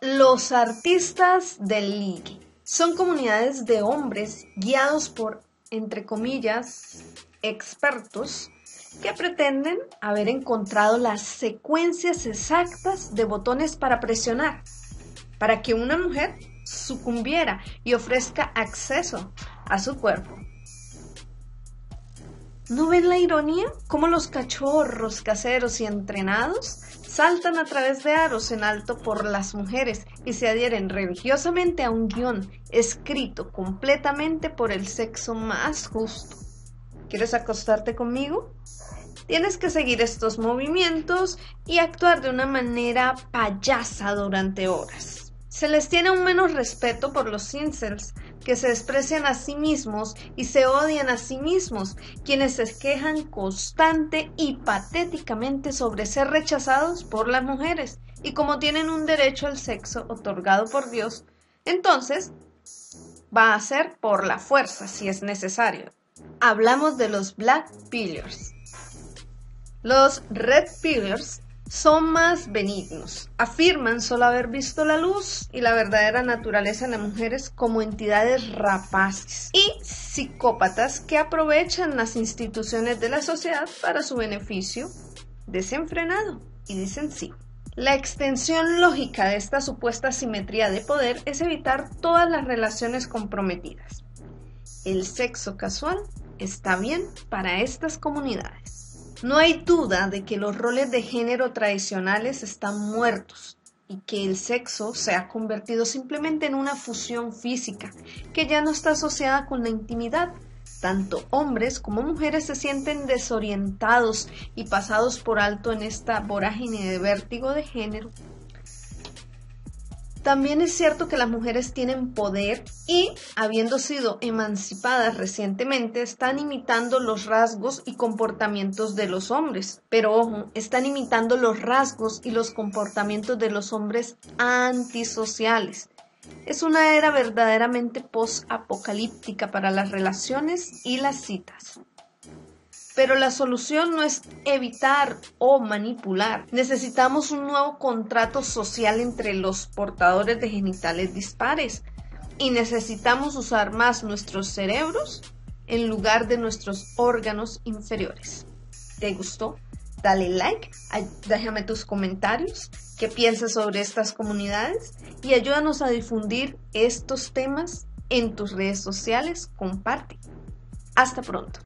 Los artistas del ligue son comunidades de hombres guiados por, entre comillas, expertos que pretenden haber encontrado las secuencias exactas de botones para presionar, para que una mujer sucumbiera y ofrezca acceso a su cuerpo. ¿No ven la ironía? Cómo los cachorros caseros y entrenados saltan a través de aros en alto por las mujeres y se adhieren religiosamente a un guion escrito completamente por el sexo más justo. ¿Quieres acostarte conmigo? Tienes que seguir estos movimientos y actuar de una manera payasa durante horas. Se les tiene un menos respeto por los incels, que se desprecian a sí mismos y se odian a sí mismos, quienes se quejan constante y patéticamente sobre ser rechazados por las mujeres, y como tienen un derecho al sexo otorgado por Dios, entonces va a ser por la fuerza si es necesario. Hablamos de los Black Pillars. Los Red Pillars son más benignos. Afirman solo haber visto la luz y la verdadera naturaleza en las mujeres como entidades rapaces y psicópatas que aprovechan las instituciones de la sociedad para su beneficio desenfrenado. Y dicen sí. La extensión lógica de esta supuesta simetría de poder es evitar todas las relaciones comprometidas. El sexo casual está bien para estas comunidades. No hay duda de que los roles de género tradicionales están muertos y que el sexo se ha convertido simplemente en una fusión física que ya no está asociada con la intimidad. Tanto hombres como mujeres se sienten desorientados y pasados por alto en esta vorágine de vértigo de género también es cierto que las mujeres tienen poder y, habiendo sido emancipadas recientemente, están imitando los rasgos y comportamientos de los hombres. Pero ojo, están imitando los rasgos y los comportamientos de los hombres antisociales. Es una era verdaderamente post-apocalíptica para las relaciones y las citas. Pero la solución no es evitar o manipular. Necesitamos un nuevo contrato social entre los portadores de genitales dispares y necesitamos usar más nuestros cerebros en lugar de nuestros órganos inferiores. ¿Te gustó? Dale like, déjame tus comentarios, qué piensas sobre estas comunidades y ayúdanos a difundir estos temas en tus redes sociales. Comparte. Hasta pronto.